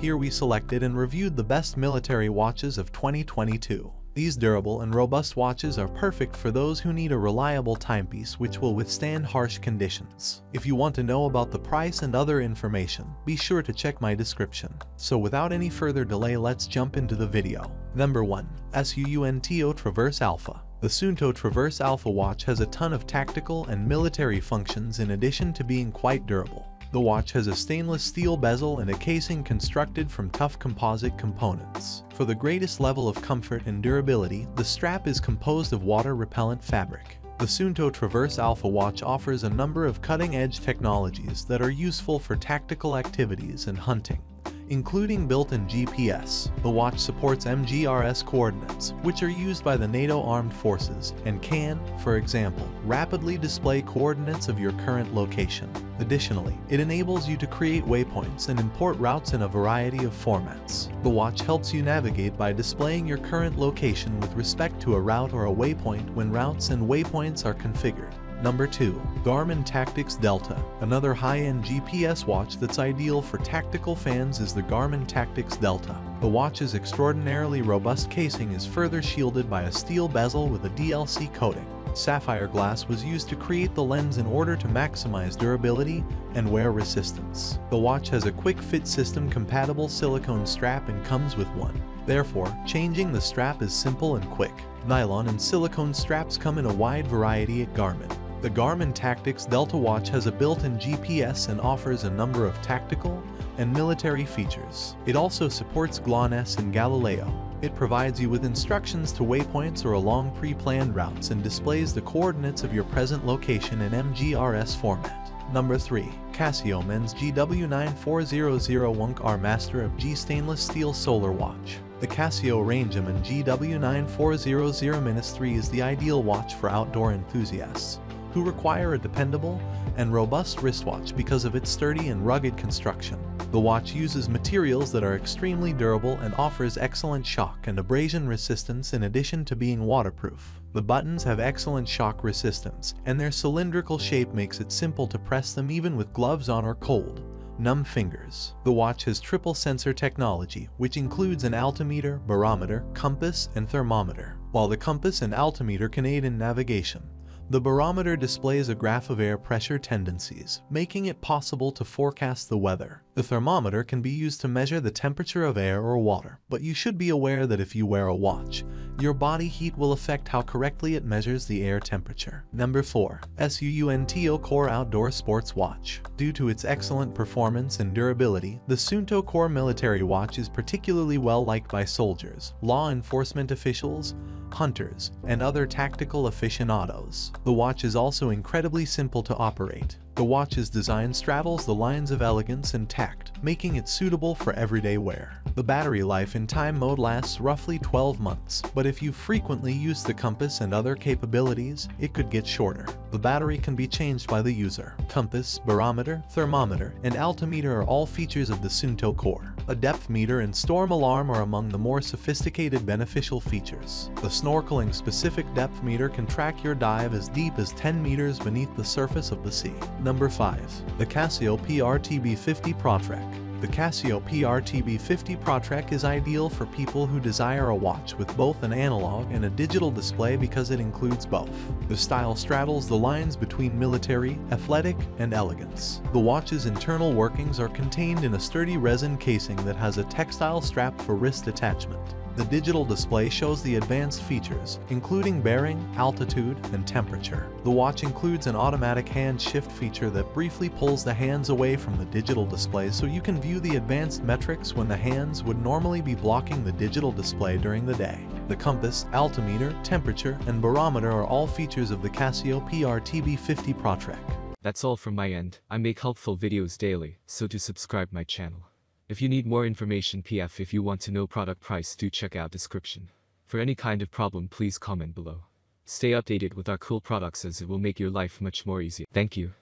Here we selected and reviewed the best military watches of 2022. These durable and robust watches are perfect for those who need a reliable timepiece which will withstand harsh conditions. If you want to know about the price and other information, be sure to check my description. So without any further delay let's jump into the video. Number 1. Suunto Traverse Alpha the Suunto Traverse Alpha watch has a ton of tactical and military functions in addition to being quite durable. The watch has a stainless steel bezel and a casing constructed from tough composite components. For the greatest level of comfort and durability, the strap is composed of water-repellent fabric. The Suunto Traverse Alpha watch offers a number of cutting-edge technologies that are useful for tactical activities and hunting including built-in GPS. The watch supports MGRS coordinates, which are used by the NATO armed forces and can, for example, rapidly display coordinates of your current location. Additionally, it enables you to create waypoints and import routes in a variety of formats. The watch helps you navigate by displaying your current location with respect to a route or a waypoint when routes and waypoints are configured. Number 2. Garmin Tactix Delta. Another high-end GPS watch that's ideal for tactical fans is the Garmin Tactix Delta. The watch's extraordinarily robust casing is further shielded by a steel bezel with a DLC coating. Sapphire glass was used to create the lens in order to maximize durability and wear resistance. The watch has a quick fit system compatible silicone strap and comes with one. Therefore, changing the strap is simple and quick. Nylon and silicone straps come in a wide variety at Garmin. The Garmin Tactix Delta watch has a built-in GPS and offers a number of tactical and military features. It also supports GLONASS and Galileo. It provides you with instructions to waypoints or along pre-planned routes and displays the coordinates of your present location in MGRS format. Number 3. Casio Men's GW94001R Master of G Stainless Steel Solar Watch. The Casio Rangeman GW94000-3 is the ideal watch for outdoor enthusiasts who require a dependable and robust wristwatch because of its sturdy and rugged construction. The watch uses materials that are extremely durable and offers excellent shock and abrasion resistance in addition to being waterproof. The buttons have excellent shock resistance, and their cylindrical shape makes it simple to press them even with gloves on or cold numb fingers. The watch has triple sensor technology, which includes an altimeter, barometer, compass, and thermometer. While the compass and altimeter can aid in navigation, the barometer displays a graph of air pressure tendencies, making it possible to forecast the weather. The thermometer can be used to measure the temperature of air or water, but you should be aware that if you wear a watch, your body heat will affect how correctly it measures the air temperature. Number 4. Suunto Core Outdoor Sports Watch. Due to its excellent performance and durability, the Suunto Core military watch is particularly well liked by soldiers, law enforcement officials, hunters, and other tactical aficionados. The watch is also incredibly simple to operate. The watch's design straddles the lines of elegance and tact, making it suitable for everyday wear. The battery life in time mode lasts roughly 12 months, but if you frequently use the compass and other capabilities, it could get shorter. The battery can be changed by the user. Compass, barometer, thermometer, and altimeter are all features of the Suunto Core. A depth meter and storm alarm are among the more sophisticated beneficial features. The snorkeling specific depth meter can track your dive as deep as 10 meters beneath the surface of the sea. Number 5. The Casio PRTB50 ProTrek the Casio PRTB50 ProTrek is ideal for people who desire a watch with both an analog and a digital display because it includes both. The style straddles the lines between military, athletic, and elegance. The watch's internal workings are contained in a sturdy resin casing that has a textile strap for wrist attachment. The digital display shows the advanced features, including bearing, altitude, and temperature. The watch includes an automatic hand shift feature that briefly pulls the hands away from the digital display so you can view the advanced metrics when the hands would normally be blocking the digital display during the day. The compass, altimeter, temperature, and barometer are all features of the Casio PRTB50 ProTrek. That's all from my end. I make helpful videos daily, so do subscribe my channel. If you need more information PF if you want to know product price do check out description. For any kind of problem please comment below. Stay updated with our cool products as it will make your life much more easier. Thank you.